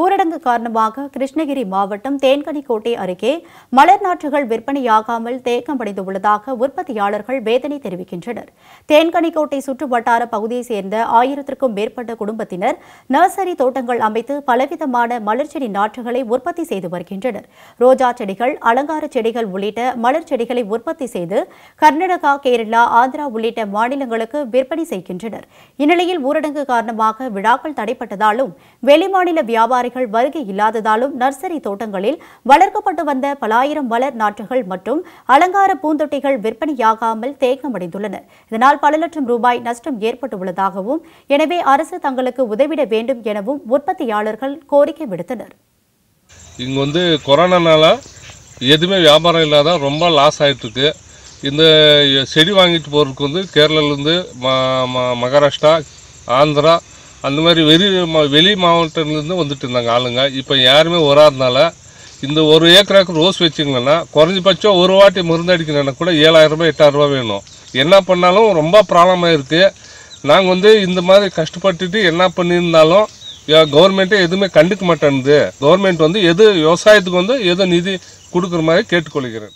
ஊரடங்கு காரணமாக கிருஷ்ணகிரி மாவட்டம் தேன்கனிக்கோட்டை அருகே மலர் நாற்றுகள் விற்பனையாகாமல் தேக்கமடைந்துள்ளதாக உற்பத்தியாளர்கள் வேதனை தெரிவிக்கின்றனர். தேன்கனிக்கோட்டை சுற்று வட்டார பகுதியைச் சேர்ந்த ஆயிரத்திற்கும் மேற்பட்ட குடும்பத்தினர் நர்சரி தோட்டங்கள் அமைத்து பலவிதமான மலர் செடி நாற்றுகளை உற்பத்தி செய்து வருகின்றனர். ரோஜா செடிகள் அலங்கார செடிகள் உள்ளிட்ட மலர் செடிகளை உற்பத்தி செய்து கர்நாடகா கேரளா ஆந்திரா உள்ளிட்ட மாநிலங்களுக்கு விற்பனை செய்கின்றனர். இந்நிலையில் ஊரடங்கு காரணமாக விழாக்கள் தடைப்பட்டதாலும் வெளிமாநில அதிகாரிகள் வருகை இல்லாததாலும் நர்சரி தோட்டங்களில் வளர்க்கப்பட்டு வந்த பலாயிரம் வளர் நாற்றுகள் மற்றும் அலங்கார பூந்தொட்டிகள் விற்பனையாகாமல் தேக்கமடைந்துள்ளன. இதனால் பல லட்சம் ரூபாய் நஷ்டம் ஏற்பட்டுள்ளதாகவும் எனவே அரசு தங்களுக்கு உதவிட வேண்டும் எனவும் உற்பத்தியாளர்கள் கோரிக்கை விடுத்தனர். இங்கே வந்து கொரோனானால எதுவுமே வியாபாரம் இல்லாத ரொம்ப லாஸ் ஆகிட்டுருக்கு இந்த செடி வாங்கிட்டு போகிறதுக்கு வந்து கேரளாலேருந்து ம ம- மகாராஷ்டிரா ஆந்திரா அந்த மாதிரி வெளி மா- வெளி மாவட்டத்துலேருந்து வந்துட்டு இருந்தாங்க ஆளுங்க. இப்போ யாருமே வராதனால இந்த ஒரு ஏக்கராக்கு ரோஸ் வச்சிங்கன்னா குறைஞ்சபட்சம் ஒரு வாட்டி மருந்து அடிக்கணும்னா கூட ஏழாயிரம் ரூபாய் எட்டாயிரம் ரூபாய் வேணும். என்ன பண்ணாலும் ரொம்ப ப்ராப்ளமாக இருக்குது நாங்கள் வந்து இந்த மாதிரி கஷ்டப்பட்டுட்டு என்ன பண்ணியிருந்தாலும் கவர்மெண்ட்டே எதுவுமே கண்டுக்க மாட்டேன்து கவர்மெண்ட் வந்து எது விவசாயத்துக்கு வந்து எது நிதி கொடுக்குற மாதிரி கேட்டுக்கொள்கிறேன்.